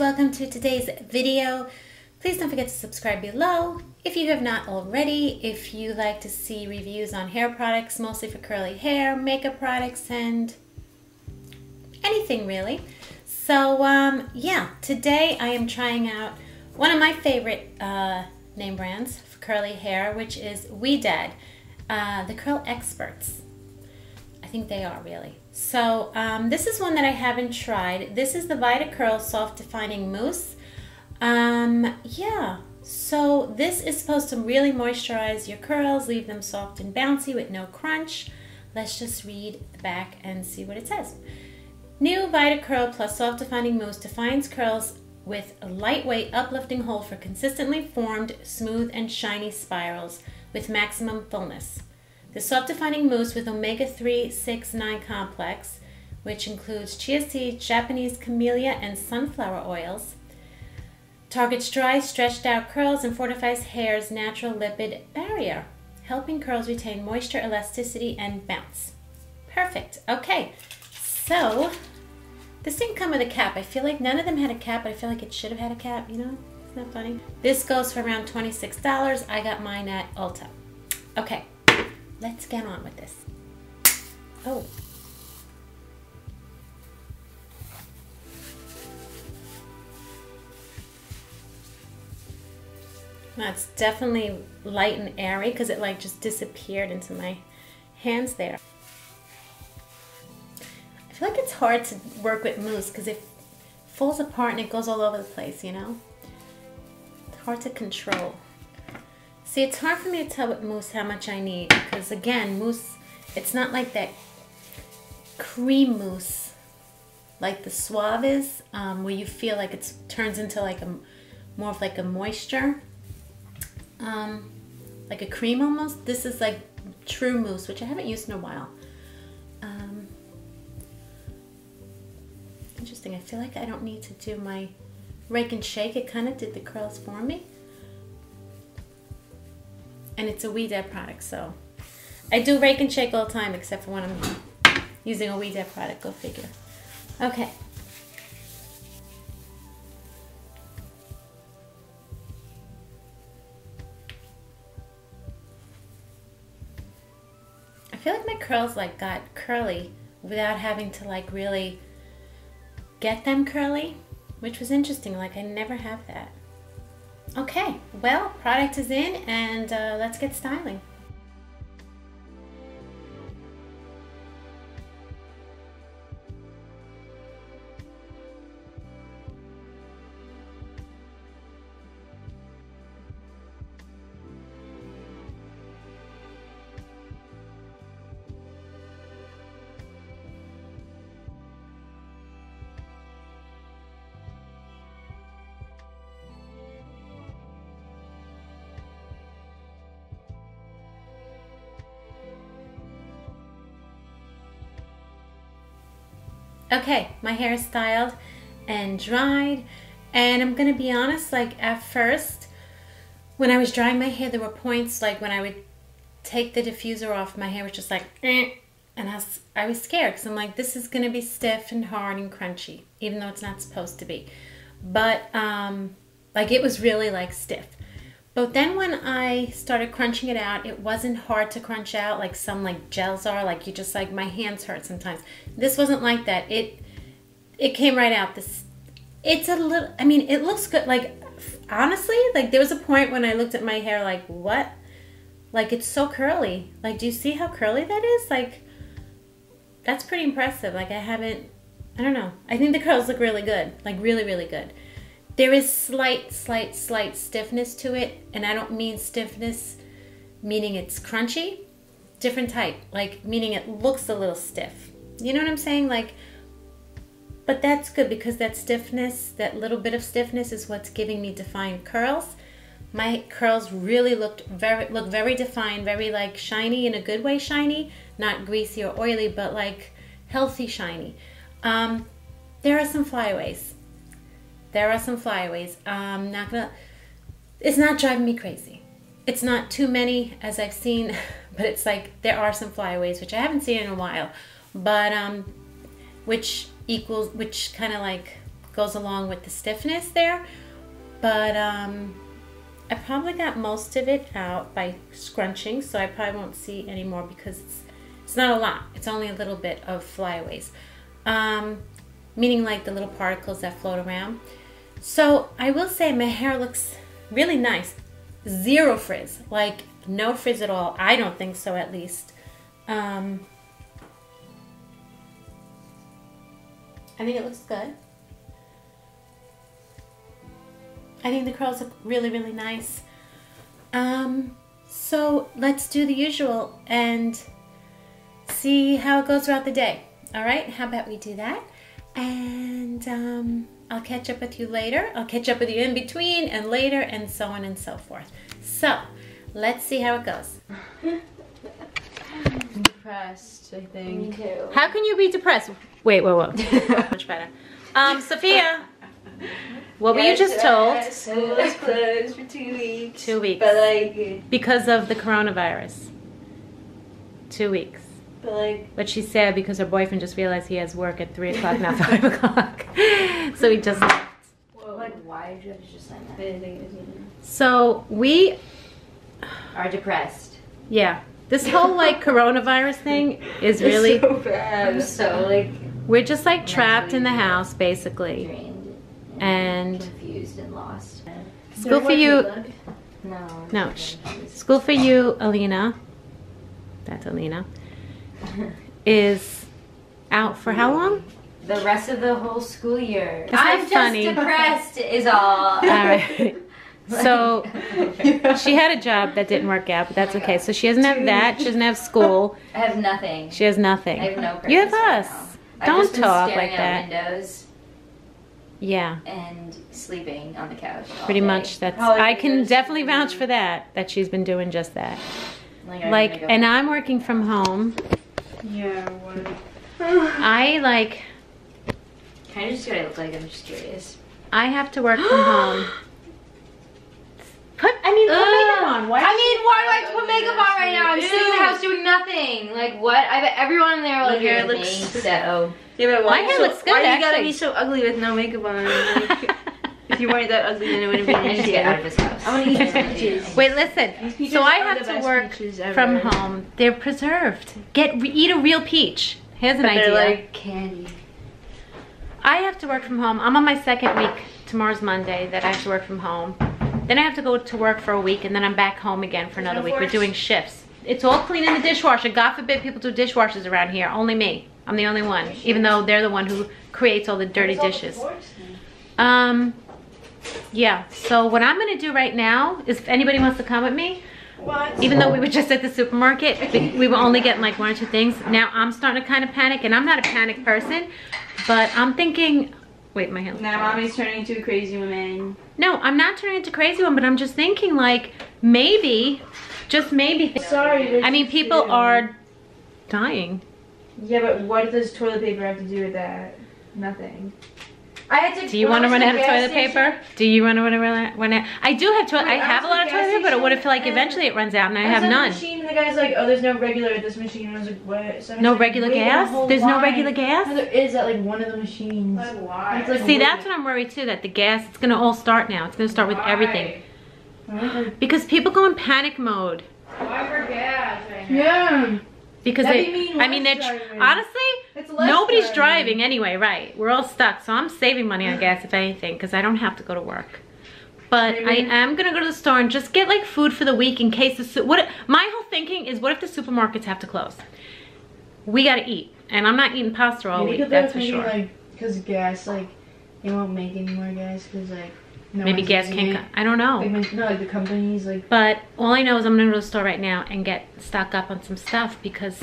Welcome to today's video. Please don't forget to subscribe below if you have not already. If you like to see reviews on hair products, mostly for curly hair, makeup products, and anything really. So um, yeah, today I am trying out one of my favorite uh, name brands for curly hair, which is Ouidad, uh, the Curl Experts. Think they are really. So um, this is one that I haven't tried. This is the Vita Curl Soft Defining Mousse. Um, yeah, so this is supposed to really moisturize your curls, leave them soft and bouncy with no crunch. Let's just read the back and see what it says. New Vita Curl Plus Soft Defining Mousse defines curls with a lightweight, uplifting hold for consistently formed, smooth, and shiny spirals with maximum fullness. The soft defining mousse with omega-3 6 9 complex, which includes chia seed, Japanese camellia, and sunflower oils, targets dry, stretched out curls and fortifies hair's natural lipid barrier, helping curls retain moisture, elasticity, and bounce. Perfect. Okay, so this didn't come with a cap. I feel like none of them had a cap, but I feel like it should have had a cap, you know? Isn't that funny? This goes for around $26. I got mine at Ulta. Okay, let's get on with this. Oh. That's definitely light and airy because it like just disappeared into my hands there. I feel like it's hard to work with mousse because it falls apart and it goes all over the place, you know? It's hard to control. See, it's hard for me to tell with mousse how much I need because again, mousse, it's not like that cream mousse like the Suave is, um, where you feel like it turns into like a more of like a moisture, um, like a cream almost. This is like true mousse, which I haven't used in a while. Um, interesting. I feel like I don't need to do my rake and shake. It kind of did the curls for me and it's a Ouidad product, so I do rake and shake all the time except for when I'm using a Ouidad product, go figure. Okay. I feel like my curls like got curly without having to like really get them curly, which was interesting. Like I never have that. Okay, well, product is in and uh, let's get styling. Okay, my hair is styled and dried. And I'm gonna be honest, like at first, when I was drying my hair, there were points like when I would take the diffuser off, my hair was just like, eh, and I was, I was scared because I'm like, this is gonna be stiff and hard and crunchy, even though it's not supposed to be. But um, like it was really like stiff. But then when I started crunching it out, it wasn't hard to crunch out like some like gels are. Like you just like my hands hurt sometimes. This wasn't like that. It it came right out. This it's a little. I mean, it looks good. Like honestly, like there was a point when I looked at my hair like what? Like it's so curly. Like do you see how curly that is? Like that's pretty impressive. Like I haven't. I don't know. I think the curls look really good. Like really really good. There is slight, slight, slight stiffness to it, and I don't mean stiffness meaning it's crunchy. Different type, like meaning it looks a little stiff. You know what I'm saying? Like, but that's good because that stiffness, that little bit of stiffness, is what's giving me defined curls. My curls really looked very look very defined, very like shiny in a good way, shiny, not greasy or oily, but like healthy shiny. Um, there are some flyaways there are some flyaways. I'm not gonna. It's not driving me crazy. It's not too many as I've seen, but it's like there are some flyaways which I haven't seen in a while, but um, which equals which kind of like goes along with the stiffness there. But um, I probably got most of it out by scrunching, so I probably won't see anymore because it's, it's not a lot. It's only a little bit of flyaways. Um, meaning like the little particles that float around. So I will say my hair looks really nice. Zero frizz, like no frizz at all. I don't think so at least. Um, I think it looks good. I think the curls look really, really nice. Um, so let's do the usual and see how it goes throughout the day. All right, how about we do that? And um, I'll catch up with you later. I'll catch up with you in between and later and so on and so forth. So let's see how it goes. I'm depressed, I think. Me too. How can you be depressed? Wait, wait, wait. Much better. Um, Sophia, what were you just told? School is closed for two weeks. Two weeks. But like, Because of the coronavirus. Two weeks. But like, But she's sad because her boyfriend just realized he has work at 3 o'clock, not 5 o'clock. So he just left. like, why did you have to just sign that? So we, Are depressed. yeah, this whole like coronavirus thing is really, so bad. I'm so like we're just like trapped in the house basically. Drained. And confused and lost. school for you, No. no, shh. school for you, Alina, that's Alina, is out for how long? The rest of the whole school year. That's I'm just funny. depressed is all. All right. So she had a job that didn't work out, but that's oh okay. So she doesn't have that. She doesn't have school. I have nothing. She has nothing. I have no You have right us. now. Don't talk like that. Windows Yeah, and sleeping on the couch. pretty day. much. That's. Probably I can definitely vouch for that. That she's been doing just that. Like, Like, go and. I'm working from home. Yeah. What? I like. Can I just see what I look like? I'm just curious. I have to work from home. Put. I mean, put makeup on. Why? I mean, why do I have to put makeup on right now? I'm sitting in the house doing nothing. Like what? I bet everyone in there like Your hair looks- so. Yeah, but why My hair so, looks good, Why you gotta be so ugly with no makeup on? Like, if you weren't that ugly, then it wouldn't be I an need to issue. get out of this house. I wanna eat these peaches. Wait, listen. peaches So I have to work from home. They're preserved. Get re- eat a real peach. Here's an But idea. they're like candy. I have to work from home. I'm on my second week. Tomorrow's Monday that I have to work from home. Then I have to go to work for a week and then I'm back home again for another week. We're doing shifts. It's all clean in the dishwasher. God forbid people do dishwashers around here. Only me. I'm the only one. Even though they're the one who creates all the dirty dishes. Um, yeah. So what I'm gonna do right now is if anybody wants to come with me, What? even though we were just at the supermarket, we- we were only getting like one or two things. Now I'm starting to kind of panic, and I'm not a panic person, but I'm thinking, wait, my hand. Now mommy's turning into a crazy woman. No, I'm not turning into a crazy one, but I'm just thinking like maybe, just maybe. Sorry. I mean, people are dying. Yeah, but what does toilet paper have to do with that? Nothing. I had to. Do you want to run out of toilet station- paper? Do you want to run out? Run out? I do have toilet. I have a lot of toilet paper, but it what if like eventually it runs out and I I have was at none? The machine, the guy's like, "Oh, there's no regular at this machine." And I was like, "What?" So I No like, regular wait in a gas? whole There's no line. regular No, gas? there is at like one of the machines. why? It's like See, that's what I'm worried too. That the gas, it's gonna all start now. It's gonna start with everything Why? because people go in panic mode. Why for gas right? Yeah. Because they, mean I mean, they're driving. honestly, nobody's driving. driving anyway, right? We're all stuck, so I'm saving money on gas if anything, because I don't have to go to work. But Maybe- I am gonna go to the store and just get like food for the week in case the what. My whole thinking is, what if the supermarkets have to close? We gotta eat, and I'm not eating pasta all week. That's for sure. Like, because gas, like, they won't make any more gas because like. No Maybe gas can't. I don't know. Like, when- no, like the companies, like. But all I know is I'm gonna go to the store right now and get stock up on some stuff because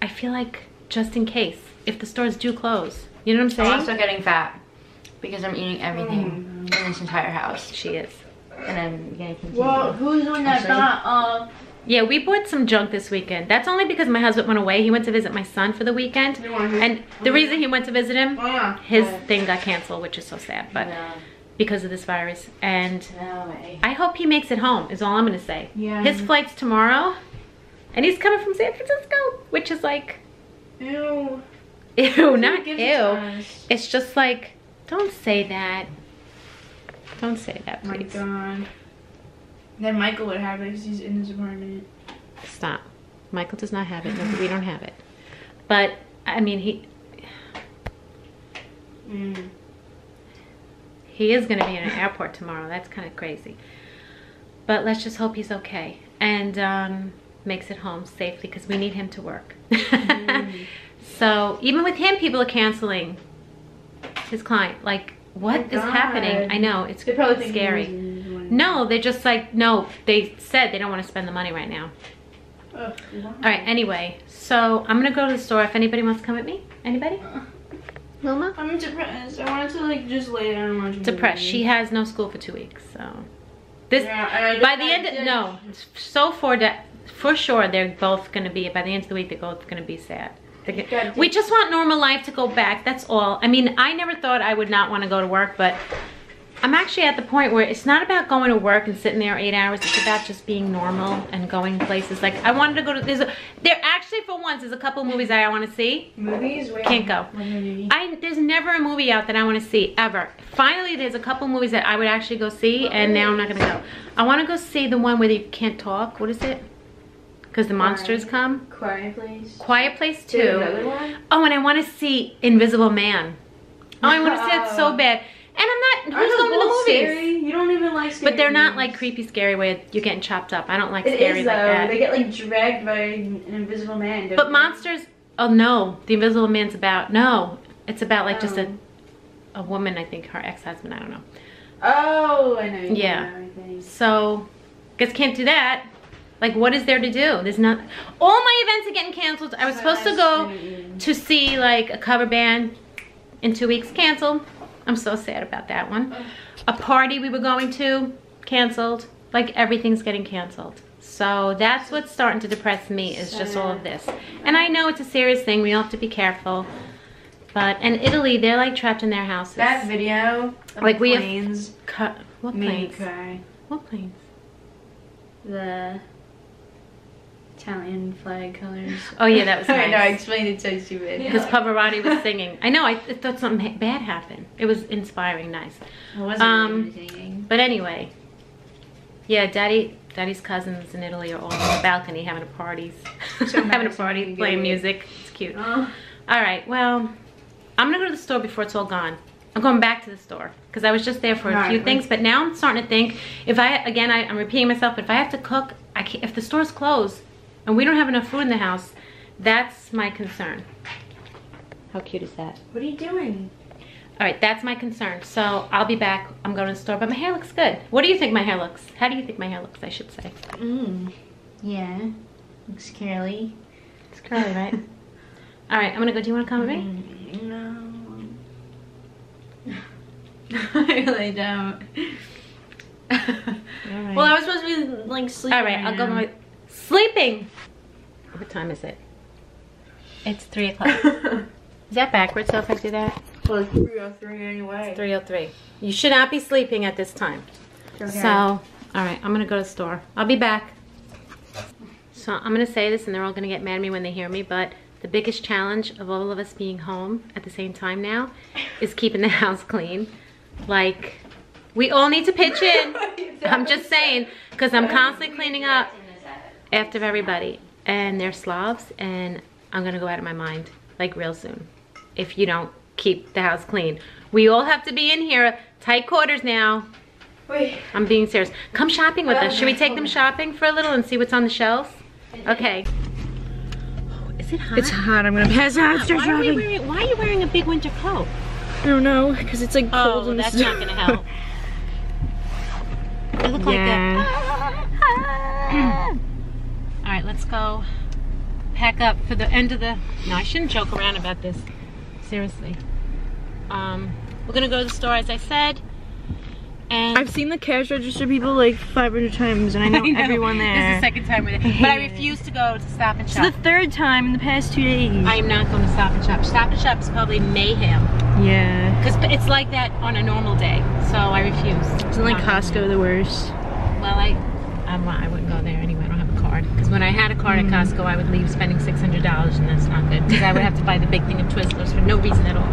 I feel like just in case if the stores do close, you know what I'm saying. I'm saying? also getting fat because I'm eating everything in this entire house, she is. and I'm gonna continue. Well, who's doing that? Not uh. Yeah, we bought some junk this weekend. That's only because my husband went away. He went to visit my son for the weekend, and the reason he went to visit him, Oh his thing got canceled, which is so sad. But no, because of this virus, and no. I hope he makes it home. Is all I'm gonna say. Yeah. His flight's tomorrow, and he's coming from San Francisco, which is like Ew. Ew, not ew. it. It's just like Don't say that. Don't say that, Oh my god. Then Michael would have it because he's in his apartment. Stop. Michael does not have it. No, we don't have it. But I mean, he Mm. He is going to be in an airport tomorrow. That's kind of crazy. But let's just hope he's okay and um, makes it home safely because we need him to work. so even with him, people are canceling his client. Like, what My is happening? I know it's They probably scary. he was in one. No, they're just like, no, they said they don't want to spend the money right now. All right, anyway, so I'm gonna go to the store if anybody wants to come with me. Anybody? Wilma? I'm depressed. I wanted to like just lay down and watch. Depressed. She has no school for two weeks, so this Yeah, by the end. Of, no, so for that, for sure, they're both gonna be. By the end of the week, they're both gonna be sad. They're go- God, we just want normal life to go back. That's all. I mean, I never thought I would not want to go to work, but I'm actually at the point where it's not about going to work and sitting there eight hours. It's about just being normal and going places. Like I wanted to go to. There's a, there actually for once there's a couple movies I want to see. Movies? Where? Can't go. I there's never a movie out that I want to see ever. Finally, there's a couple movies that I would actually go see, and now I'm not gonna go. I want to go see the one where you can't talk. What is it? Because the monsters come. Quiet Place. Quiet Place Did Two. Another one? Oh, and I want to see Invisible Man. Oh, I want to see it so oh. bad. And I'm not. Who's going to the movies? Scary? You don't even like scary But they're not like creepy, scary where you're getting chopped up. I don't like It scary is like though. that. They get like dragged by an invisible man. But they? monsters. Oh no, the Invisible Man's about no. It's about like just a Oh. a woman. I think her ex-husband. I don't know. Oh, I know. you Yeah. know. So, guess can't do that. Like, what is there to do? There's not. All my events are getting canceled. I was supposed to go to see like a cover band in two weeks. Canceled. I'm so sad about that one. A party we were going to canceled. Like everything's getting canceled. So that's what's starting to depress me is just all of this. And I know it's a serious thing. We all have to be careful. But in Italy, they're like trapped in their houses. That video, of Like, we have- planes, Cu- what made me planes? cry. What planes? The Italian flag colors. Oh yeah, that was nice. I know. I explained it so stupid. Because Pavarotti was singing. I know. I th- thought something bad happened. It was inspiring, nice. It wasn't Um, really. But anyway, yeah, Daddy, Daddy's cousins in Italy are all on the balcony having a party, So having a party, playing music. It's cute. Oh. All right, well, I'm gonna go to the store before it's all gone. I'm going back to the store because I was just there for a All few right, things, but now I'm starting to think if I again I, I'm repeating myself, but if I have to cook, I can't, if the store's closed and we don't have enough food in the house, that's my concern. How cute is that? What are you doing? All right, that's my concern. So I'll be back. I'm going to the store, but my hair looks good. What do you think my hair looks? How do you think my hair looks? I should say. Mm. Yeah. Looks curly. It's curly, right? All right, I'm gonna go. Do you want to come with me? Mm, No. I really don't. All right. Well, I was supposed to be like sleeping. All right, I'll go. My sleeping. What time is it? It's three o'clock. is that backwards? So if I do that, well, it's 303 anyway. three o three. You should not be sleeping at this time. Okay. So, all right, I'm gonna go to the store. I'll be back. So I'm gonna say this, and they're all gonna get mad at me when they hear me, but the biggest challenge of all of us being home at the same time now is keeping the house clean. Like, we all need to pitch in. I'm just saying, because I'm constantly cleaning up after everybody, and they're Slavs, and I'm gonna go out of my mind like real soon if you don't keep the house clean. We all have to be in here, tight quarters now. Wait. I'm being serious. Come shopping with us. Should we take them shopping for a little and see what's on the shelves? Okay. Oh, is it hot? It's hot. I'm gonna pass out. and Start why, are we wearing, why are you wearing a big winter coat? I don't know, because it's like oh, cold Oh, in the that's not gonna help. You look like Yeah. a... All ah. Right, let's go pack up for the end of the... No, I shouldn't joke around about this. Seriously. Um, we're gonna go to the store, as I said. And I've seen the cash register people like 500 times, and I know, everyone there. This is the second time we're there. But I refuse to go to Stop and Shop. It's the third time in the past two days. I am not going to Stop and Shop. Stop and Shop is probably mayhem. yeah. Because it's like that on a normal day. So I refuse. Isn't like Costco the worst? Well, I, I'm, I wouldn't go there anyway. I don't have a card. Because when I had a card at hmm. Costco, I would leave spending $600 and that's not good. Because I would have to buy the big thing of Twizzlers for no reason at all.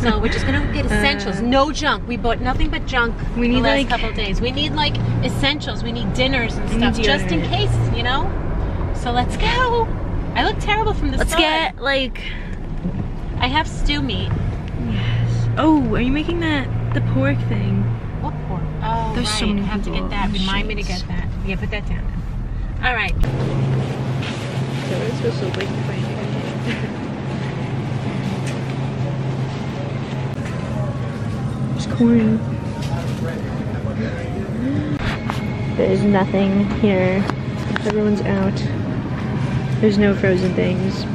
So we're just gonna get uh. essentials. no junk. We bought nothing but junk We the need, last like- couple of days. We need like essentials. We need dinners and stuff just in case, you know. So let's go. I look terrible from the Let's sun. get like. I have stew meat. Yes. Oh, are you making that the pork thing? What pork? Oh, There's right. so I have to get that. Remind me to get that. Yeah, put that down. All right. So we're supposed to wait for you There's corn. There's nothing here. Everyone's out. There's no frozen things.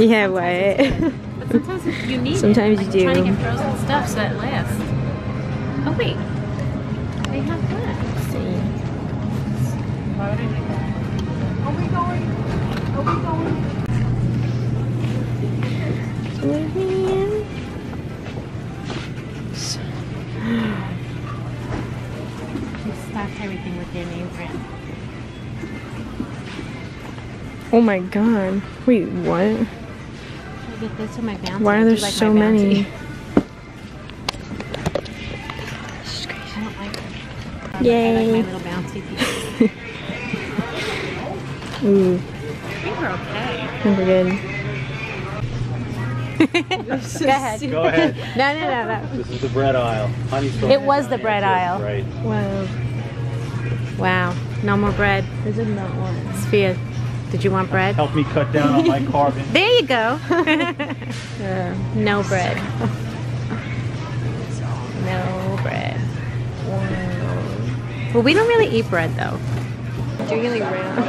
Yeah, what? But sometimes you need Sometimes it. you like, Trying to do. get frozen stuff so it lasts. Oh wait, they have that. Why would I do that? Are we going? Are we going? Everything with your name brand. Oh my god. Wait, what? I get this for my bounty. Why are there like so many? bounty. I like Yay. like my little bouncy pieces. Ooh, I think we're okay. I think we're good. Go ahead. Go ahead. No, no, no, no. This is the bread aisle. Honey's still It was the bread aisle. Right. Wow. Wow. No more bread. This is not one. Sophia, did you want bread? Help me cut down on my carbon. There you go. Uh, no bread. No bread. Well, we don't really eat bread though. Do you really random.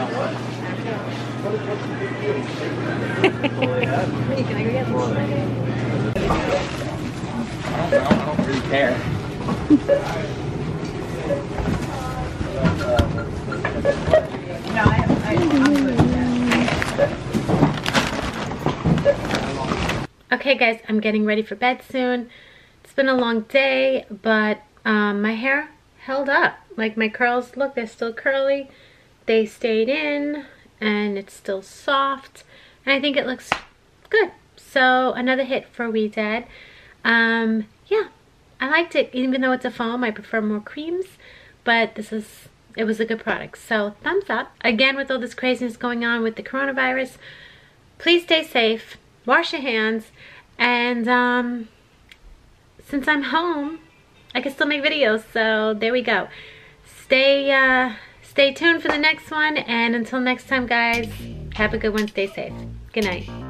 Okay, guys, I'm getting ready for bed soon. It's been a long day, but um, my hair held up. Like my curls, look, they're still curly. They stayed in, and it's still soft. And I think it looks good. So another hit for Ouidad. Um, yeah, I liked it. Even though it's a foam, I prefer more creams. But this is, it was a good product. So thumbs up. Again, with all this craziness going on with the coronavirus, please stay safe wash your hands and um since i'm home i can still make videos so there we go. Stay uh stay tuned for the next one and until next time guys have a good one. Stay safe. Good night